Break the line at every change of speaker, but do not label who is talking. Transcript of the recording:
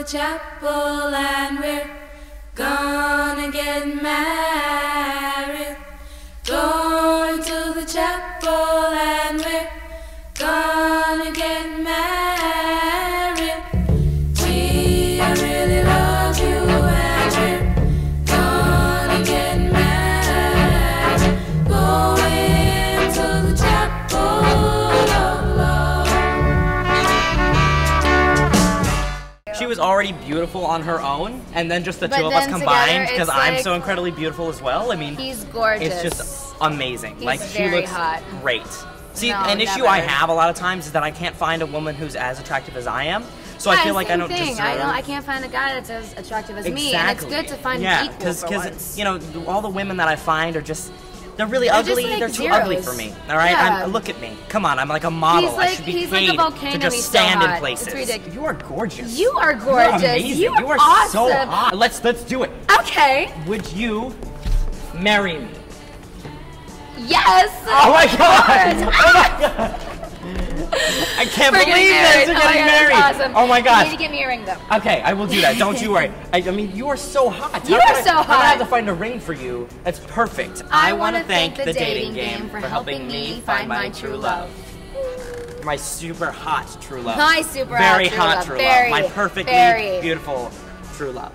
the chapel and we're gonna get married. Going to the chapel and we're gonna get married.
She was already beautiful on her own, and then just the
But
two of us combined, because I'm
like-
so incredibly beautiful as well. I mean,
He's gorgeous.
it's just amazing.
He's
like she looks
hot.
great. See,
No,
an issue. I have a lot of times is that I can't find a woman who's as attractive as I am. So I feel like I don't
thing.
deserve.
I don't. I can't find a guy that's as attractive as
exactly.
me, and it's good to find
yeah,
an equal for once.
you know all the women that I find are just. They're really
They're
ugly.
like
They're too
zeros.
ugly for me. All right,
Yeah.
Look at me. Come on, I'm like a model.
He's
I
like-
should be
he's like a volcano,
to just
he's so
stand in places.
It's ridiculous.
You are gorgeous.
You are
You're
gorgeous.
amazing.
You are
you are so
awesome.
hot. Let's let's do it.
Okay.
Would you marry me?
Yes.
Oh my god! Oh my god! I can't
We're
believe
married.
We're
oh my
getting
God,
married.
That's awesome.
Oh my
You
gosh.
need to get me a ring though.
Okay, I will do that. Don't you worry. I, I mean, you are so hot.
You
How
are
I-
so
can I
hot.
have to find a ring for you. That's perfect.
I,
want
want
to thank the dating game for helping me find my true love. My super hot true love.
My super
Very
hot true
hot
love.
true
Very,
love. My perfectly
very.
beautiful true love.